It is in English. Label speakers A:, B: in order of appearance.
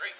A: Great.